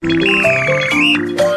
Música